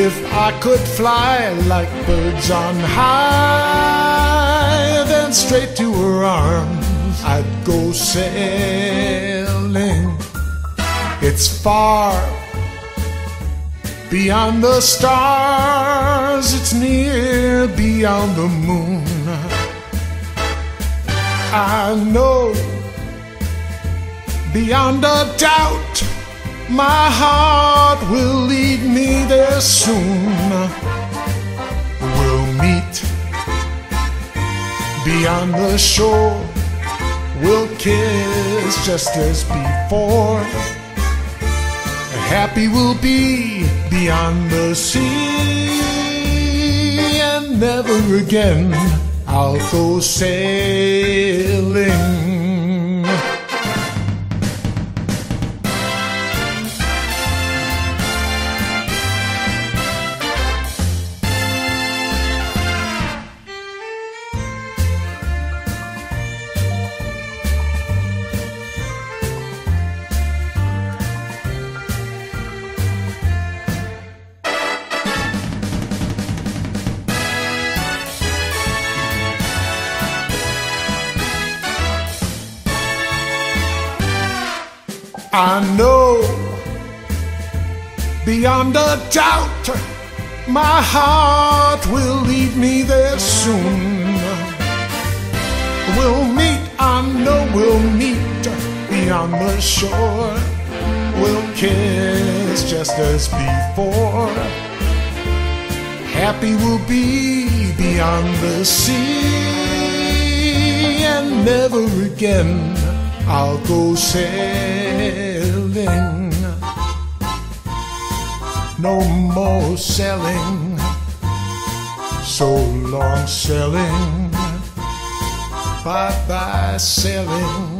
If I could fly like birds on high, then straight to her arms I'd go sailing. It's far beyond the stars, it's near beyond the moon. I know beyond a doubt my heart will lead me there soon. We'll meet beyond the shore. We'll kiss just as before. Happy we'll be beyond the sea. And never again I'll go sailing. I know beyond a doubt my heart will lead me there soon. We'll meet, I know we'll meet beyond the shore. We'll kiss just as before. Happy we'll be beyond the sea, and never again I'll go sailing. No more selling, so long selling. Bye bye selling.